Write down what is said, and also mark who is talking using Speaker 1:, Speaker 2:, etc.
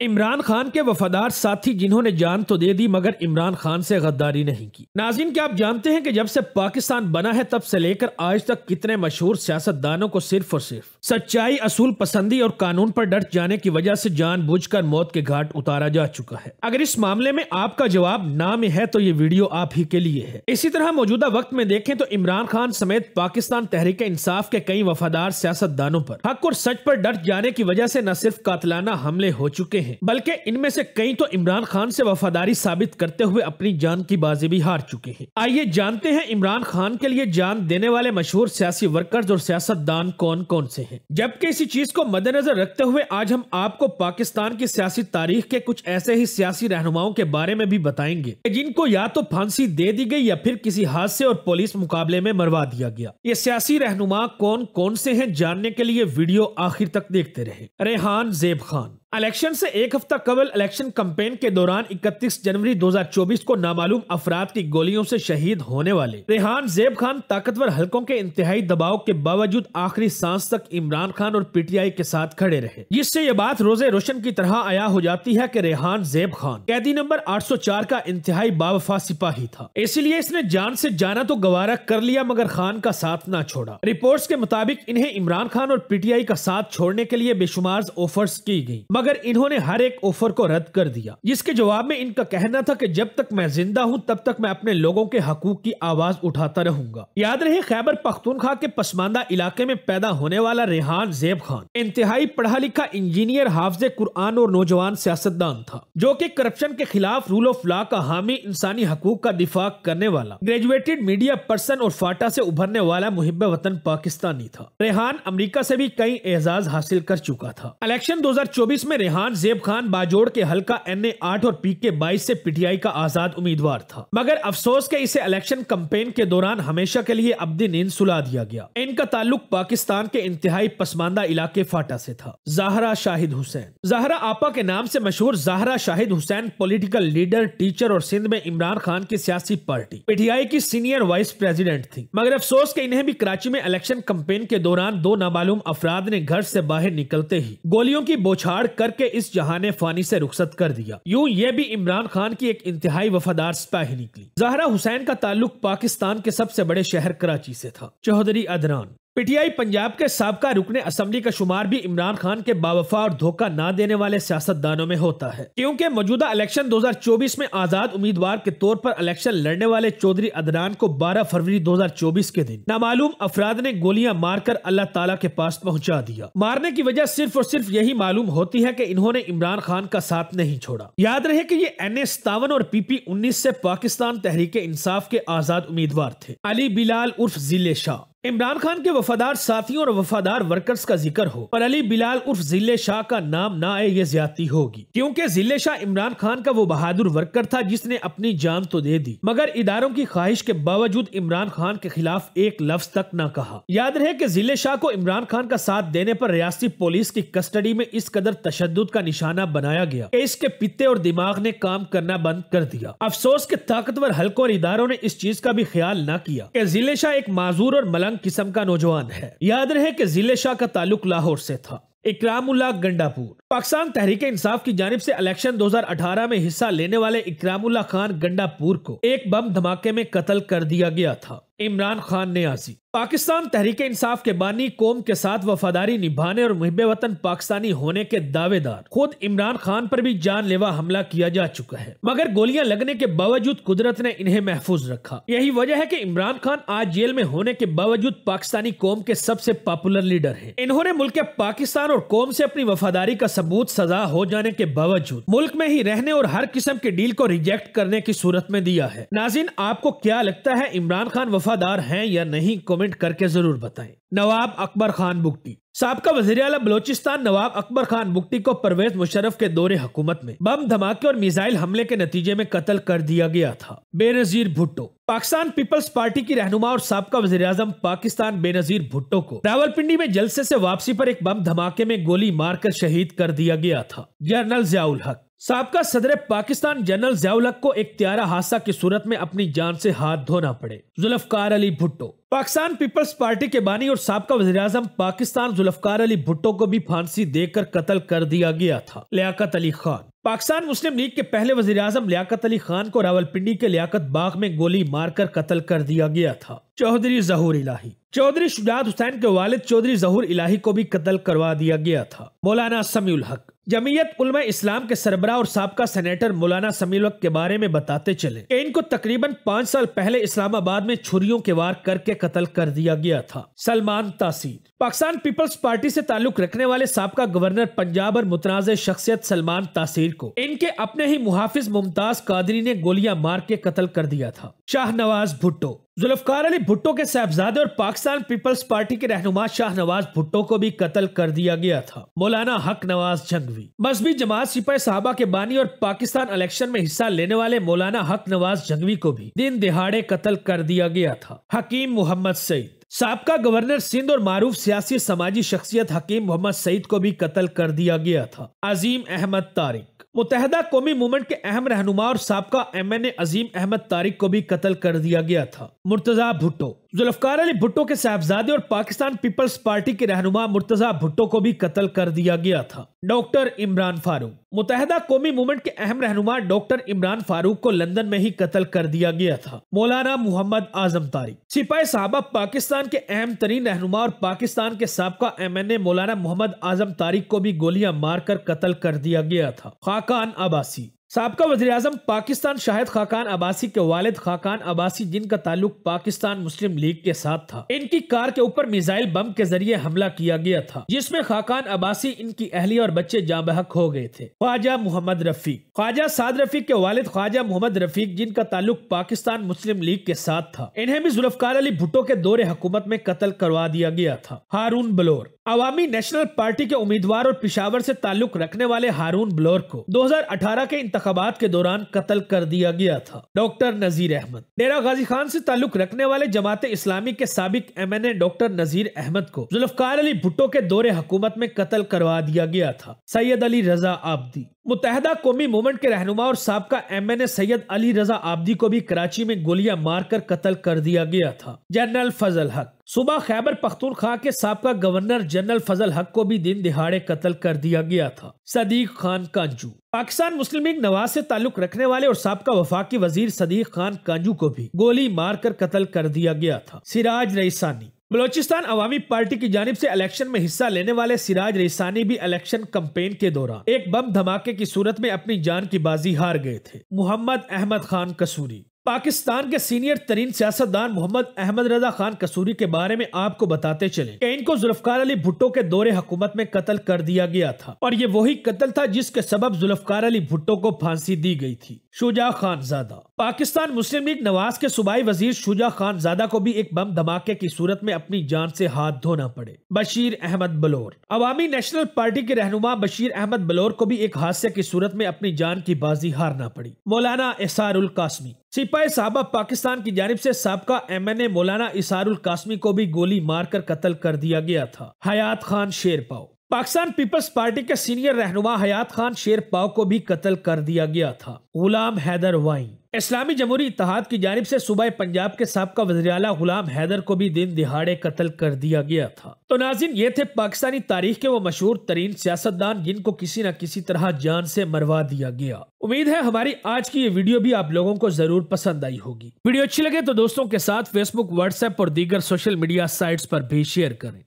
Speaker 1: इमरान खान के वफादार साथी जिन्होंने जान तो दे दी, मगर इमरान खान से गद्दारी नहीं की। नाजिन, क्या आप जानते हैं कि जब से पाकिस्तान बना है, तब से लेकर आज तक कितने मशहूर सियासतदानों को सिर्फ़ और सिर्फ़ सच्चाई, असूल, पसंदी और कानून पर डट जाने की वजह से जानबूझकर मौत के घाट उतारा जा चुका है। अगर इस मामले में आपका जवाब ना में है तो ये वीडियो आप ही के लिए है। इसी तरह मौजूदा वक्त में देखें तो इमरान खान समेत पाकिस्तान तहरीक इंसाफ के कई वफादार सियासतदानों पर हक और सच पर डट जाने की वजह से न सिर्फ़ कातलाना हमले हो चुके हैं बल्कि इनमें से कई तो इमरान खान से वफादारी साबित करते हुए अपनी जान की बाजी भी हार चुके हैं। आइए जानते हैं इमरान खान के लिए जान देने वाले मशहूर सियासी वर्कर्स और सियासतदान कौन कौन से हैं। जबकि इसी चीज़ को मद्देनजर रखते हुए आज हम आपको पाकिस्तान की सियासी तारीख के कुछ ऐसे ही सियासी रहनुमाओं के बारे में भी बताएँगे जिनको या तो फांसी दे दी गई या फिर किसी हादसे और पुलिस मुकाबले में मरवा दिया गया। ये सियासी रहनुमा कौन कौन से हैं, जानने के लिए वीडियो आखिर तक देखते रहे। रेहान जेब खान। इलेक्शन से एक हफ़्ता कबल इलेक्शन कंपेन के दौरान 31 जनवरी 2024 को नामालूम अफराद की गोलियों से शहीद होने वाले। रेहान जेब खान ताकतवर हलकों के इंतहाई दबाव के बावजूद आखिरी सांस तक इमरान खान और पीटीआई के साथ खड़े रहे। जिससे ये बात रोज़े रोशन की तरह आया हो जाती है कि रेहान जेब खान कैदी नंबर 804 का इंतहाई बावफा सिपाही था। इसीलिए इसने जान से जाना तो गवारा कर लिया, मगर खान का साथ न छोड़ा। रिपोर्ट के मुताबिक इन्हें इमरान खान और पीटीआई का साथ छोड़ने के लिए बेशुमार ऑफर्स की गई। मगर इन्होंने हर एक ऑफ़र को रद्द कर दिया। जिसके जवाब में इनका कहना था कि जब तक मैं ज़िंदा हूँ, तब तक मैं अपने लोगों के हकूक की आवाज़ उठाता रहूँगा। याद रहे, खैबर पख्तूनखा के पसमानदा इलाके में पैदा होने वाला रेहान जेब खान, इंतहाई पढ़ा लिखा इंजीनियर, हाफजे कुरान और नौजवान सियासतदान था, जो की करप्शन के खिलाफ रूल ऑफ़ लॉ का हामी इंसानी हकूक का दिफा करने वाला। ग्रेजुएटेड मीडिया पर्सन और फाटा से उभरने वाला मुहिब वतन पाकिस्तानी था। रेहान अमरीका से भी कई एजाज हासिल कर चुका था। इलेक्शन 2024 में रेहान जेब खान, बाजोड़ के हल्का एन ए आठ और पी के बाईस से पीटीआई का आज़ाद उम्मीदवार था। मगर अफसोस के इसे इलेक्शन कंपेन के दौरान हमेशा के लिए अब्दी नींद सुला दिया गया। इनका ताल्लुक पाकिस्तान के इंतहाई पसमानदा इलाके फाटा से था। जहरा शाहिद हुसैन। जहरा आपा के नाम से मशहूर Zahra Shahid Hussain political leader teacher और सिंध में इमरान खान की सियासी पार्टी। पीटीआई की सीनियर वाइस प्रेसिडेंट थी। मगर अफसोस के इन्हें भी कराची में इलेक्शन कंपेन के दौरान दो नामालूम अफराद ने घर से बाहर निकलते ही गोलियों की बौछाड़ करके इस जहाने फानी से रुखसत कर दिया। यूँ ये भी इमरान खान की एक इंतहाई वफादार सिपाही निकली। जहरा हुसैन का ताल्लुक पाकिस्तान के सबसे बड़े शहर कराची से था, चौधरी अदनान। पीटीआई पंजाब के सबका रुकने असम्बली का शुमार भी इमरान खान के बावफा और धोखा ना देने वाले सियासतदानों में होता है। क्योंकि मौजूदा इलेक्शन 2024 में आज़ाद उम्मीदवार के तौर पर इलेक्शन लड़ने वाले चौधरी अदनान को 12 फरवरी 2024 के दिन नामालूम अफराद ने गोलियाँ मारकर अल्लाह ताला के पास पहुँचा दिया। मारने की वजह सिर्फ़ और सिर्फ़ यही मालूम होती है की इन्होंने इमरान खान का साथ नहीं छोड़ा। याद रहे की ये एन ए सतावन और पीपी उन्नीस से पाकिस्तान तहरीक इंसाफ के आज़ाद उम्मीदवार थे। अली बिलाल उर्फ़ ज़िले शाह। इमरान खान के वफादार साथियों और वफादार वर्कर्स का ज़िक्र हो, पर अली बिलाल उर्फ़ ज़िले शाह का नाम ना आए, ये ज़्यादा होगी। क्योंकि ज़िले शाह इमरान खान का वो बहादुर वर्कर था, जिसने अपनी जान तो दे दी, मगर इदारों की ख्वाहिश के बावजूद इमरान खान के खिलाफ एक लफ्ज तक न कहा। याद रहे की ज़िले शाह को इमरान खान का साथ देने पर रियासती पुलिस की कस्टडी में इस कदर तशद का निशाना बनाया गया इसके पित्ते और दिमाग ने काम करना बंद कर दिया। अफसोस के ताकतवर हल्कों और इदारों ने इस चीज़ का भी ख्याल न किया ज़िले शाह एक माजूर और मलंग किस्म का नौजवान है। याद रहे की ज़िले शाह का ताल्लुक लाहौर से था। इकरामुल्ला गंडापुर। पाकिस्तान तहरीक इंसाफ की जानब ऐसी इलेक्शन 2018 में हिस्सा लेने वाले इकरामुल्ला खान गंडापुर को एक बम धमाके में कत्ल कर दिया गया था। इमरान खान ने आजी। पाकिस्तान तहरीक इंसाफ के बानी कौम के साथ वफादारी निभाने और मुहब वतन पाकिस्तानी होने के दावेदार। खुद इमरान खान पर भी जानलेवा हमला किया जा चुका है, मगर गोलियाँ लगने के बावजूद कुदरत ने इन्हें महफूज रखा। यही वजह है कि इमरान खान आज जेल में होने के बावजूद पाकिस्तानी कौम के सबसे पॉपुलर लीडर है। इन्होंने मुल्क पाकिस्तान और कौम ऐसी अपनी वफादारी का सबूत सजा हो जाने के बावजूद मुल्क में ही रहने और हर किस्म के डील को रिजेक्ट करने की सूरत में दिया है। नाजिन, आपको क्या लगता है इमरान खान वफादार हैं या नहीं कमेंट करके ज़रूर बताएँ। नवाब अकबर खान बुगटी। सबका वज़ीर अला बलोचिस्तान नवाब अकबर खान बुगटी को परवेज मुशरफ के दौरे हुकूमत में। बम धमाके और मिसाइल हमले के नतीजे में कत्ल कर दिया गया था। बेनजीर भुट्टो। पाकिस्तान पीपल्स पार्टी की रहनुमा और सबका वजी अजम पाकिस्तान बेनजीर भुट्टो को रावलपिंडी में जलसे से वापसी पर एक बम धमाके में गोली मारकर शहीद कर दिया गया था। जनरल जियाउल हक। सबका सदर पाकिस्तान जनरल जयाउलक को एक त्यारा हादसा की सूरत में अपनी जान से हाथ धोना पड़े। जुल्फकार अली भुट्टो। पाकिस्तान पीपल्स पार्टी के बानी और सबका वजी अजम पाकिस्तान जुल्फकार अली भुट्टो को भी फांसी देकर कत्ल कर दिया गया था। लियाकत अली खान। पाकिस्तान मुस्लिम लीग के पहले वज़ीर अजम लियाकत अली खान को रावलपिंडी के लियाकत बाग में गोली मारकर कत्ल कर दिया गया था। चौधरी जहूर इलाही। चौधरी शुजात हुसैन के वालिद चौधरी जहूर इलाही को भी कत्ल करवा दिया गया था। मौलाना समीउल हक। जमीयत उलमा इस्लाम के सरबरा और सबका सेनेटर मौलाना समील हक के बारे में बताते चले कि इनको तकरीबन पाँच साल पहले इस्लामाबाद में छुरियों के वार करके कत्ल कर दिया गया था। सलमान तासीर। पाकिस्तान पीपल्स पार्टी से ताल्लुक रखने वाले सबका गवर्नर पंजाब और मुतनाज़ शख्सियत सलमान तासीर को इनके अपने ही मुहाफिज मुमताज़ कादरी ने गोलियाँ मार के कत्ल कर दिया था। शाहनवाज भुट्टो। जुल्फकार अली भुट्टो के साहबजादे और पाकिस्तान पीपल्स पार्टी के रहनुमा शाहनवाज भुट्टो को भी कत्ल कर दिया गया था। मौलाना हक नवाज़ जंगवी। मजहबी जमात सिपाही साहबा के बानी और पाकिस्तान इलेक्शन में हिस्सा लेने वाले मौलाना हक नवाज़ जंगवी को भी दिन दिहाड़े कत्ल कर दिया गया था। हकीम मोहम्मद सईद। सबका गवर्नर सिंध और मारूफ सियासी समाजी शख्सियत हकीम मोहम्मद सईद को भी कत्ल कर दिया गया था। अजीम अहमद तारिक। मुतहदा कौमी मूवमेंट के अहम रहनुमा और सबका M N A Azeem Ahmad Tariq को भी कत्ल कर दिया गया था। मुर्तजा भुट्टो। जुल्फकार अली भुट्टो के साहबजादे और पाकिस्तान पीपल्स पार्टी के रहनुमा मुर्तजा भुट्टो को भी कत्ल कर दिया गया था। डॉक्टर इमरान फारूक। मुतहदा कौमी मूवमेंट के अहम रहनुमा डॉक्टर इमरान फारूक को लंदन में ही कत्ल कर दिया गया था। मौलाना मोहम्मद आज़म तारिक। सिपाही साहबा पाकिस्तान के अहम तरीन रहनुमा और पाकिस्तान के सबका एम एन ए मौलाना मोहम्मद आज़म तारिक को भी गोलियाँ मारकर कत्ल कर दिया गया था। खाकान अबासी सबका वजी अजम पाकिस्तान शाहिद खाकान अबासी के वालिद खाकान अबासी जिनका ताल्लुक पाकिस्तान मुस्लिम लीग के साथ था। इनकी कार के ऊपर मिसाइल बम के ज़रिए हमला किया गया था, जिसमें खाकान अबासी इनकी अहली और बच्चे जाबहक हो गए थे। ख्वाजा मोहम्मद रफीक। ख्वाजा साद रफीक के वालिद ख्वाजा मोहम्मद रफीक, जिनका ताल्लुक पाकिस्तान मुस्लिम लीग के साथ था। इन्हें भी जुल्फकार अली भुट्टो के दौरे हुकूमत में कत्ल करवा दिया गया था। हारून बलोर। अवामी नेशनल पार्टी के उम्मीदवार और पिशावर से ताल्लुक रखने वाले हारून बलोर को 2018 के इंतबात के दौरान कत्ल कर दिया गया था। डॉक्टर नजीर अहमद। डेरा गाजी खान से ताल्लुक रखने वाले जमात इस्लामी के सबक M N A doctor Nazir Ahmad को जुल्फकार अली भुट्टो के दौरे हुकूमत में कत्ल करवा दिया गया था। सैयद अली रजा आबदी। मुतहदा कौमी मूवमेंट के रहनुमा और सबका M N A Syed Ali Raza Abidi को भी कराची में गोलियाँ मारकर कत्ल कर दिया गया था। जनरल फजल हक। सुबह खैबर पख्तूनख्वा के सबका गवर्नर जनरल फजल हक को भी दिन दिहाड़े कत्ल कर दिया गया था। सदीक खान कांजू। पाकिस्तान मुस्लिम लीग नवाज़ से ताल्लुक रखने वाले और सबका वफाकी वज़ीर सदीक खान कांजू को भी गोली मारकर कत्ल कर दिया गया था। सिराज रईसानी। बलोचिस्तान अवामी पार्टी की जानब से इलेक्शन में हिस्सा लेने वाले सिराज रईसानी भी इलेक्शन कंपेन के दौरान एक बम धमाके की सूरत में अपनी जान की बाजी हार गए थे। मोहम्मद अहमद खान कसूरी। पाकिस्तान के सीनियर तरीन सियासतदान मोहम्मद अहमद रजा खान कसूरी के बारे में आपको बताते चले। कि इनको जुल्फकार अली भुट्टो के दौरे हुकूमत में कत्ल कर दिया गया था और ये वही कत्ल था जिसके सबब जुल्फकार अली भुट्टो को फांसी दी गई थी। शुजा खान जादा पाकिस्तान मुस्लिम लीग नवाज़ के सूबाई वज़ीर शुजा खान जादा को भी एक बम धमाके की सूरत में अपनी जान से हाथ धोना पड़े। बशीर अहमद बलोर। अवामी नेशनल पार्टी के रहनुमा बशीर अहमद बलोर को भी एक हादसे की सूरत में अपनी जान की बाजी हारना पड़ी। मौलाना एसारुल कासमी। सिपाही साहबा पाकिस्तान की जानब से सबका एम एन ए मौलाना इसारुल कासमी को भी गोली मारकर कत्ल कर दिया गया था। हयात Khan Sherpao Pakistan Peoples Party के सीनियर रहनुमा हयात खान शेर पाव को भी कत्ल कर दिया गया था। गुलाम हैदर वाई। इस्लामी जमहूरी इतिहाद की जानब से सुबह पंजाब के सबका वजी अला गुलाम हैदर को भी दिन दिहाड़े कत्ल कर दिया गया था। तो नाजिन, ये थे पाकिस्तानी तारीख के वो मशहूर तरीन सियासतदान जिनको किसी न किसी तरह जान से मरवा दिया गया। उम्मीद है हमारी आज की ये वीडियो भी आप लोगों को ज़रूर पसंद आई होगी। वीडियो अच्छी लगे तो दोस्तों के साथ फेसबुक व्हाट्सएप और दीगर सोशल मीडिया साइट्स पर भी शेयर करें।